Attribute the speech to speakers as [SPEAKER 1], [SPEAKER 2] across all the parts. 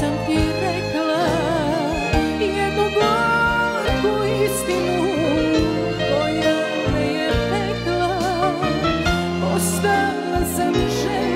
[SPEAKER 1] Sam ti rekla jednu gorku istinu Koja me je pekla. Ostala sam žena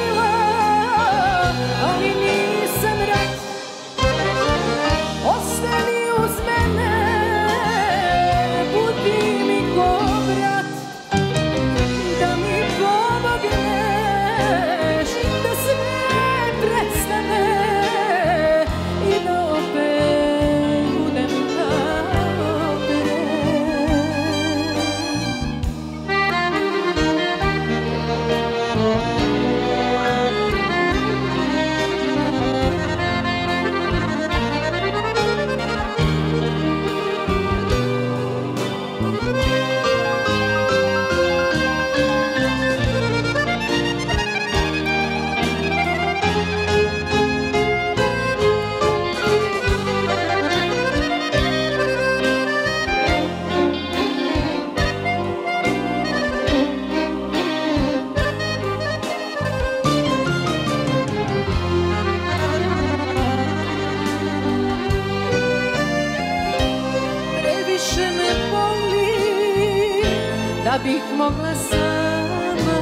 [SPEAKER 1] da bih mogla sama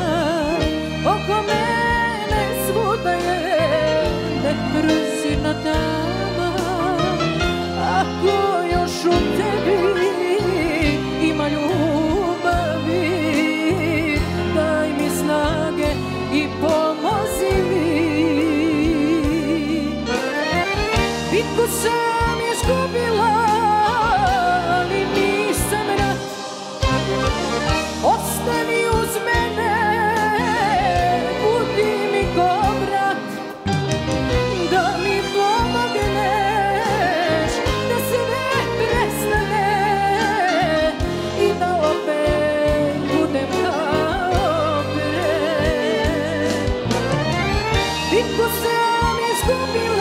[SPEAKER 1] Oko mene svuda je neprusina tama Ako još u tebi ima ljubavi Daj mi snage i pomozi to be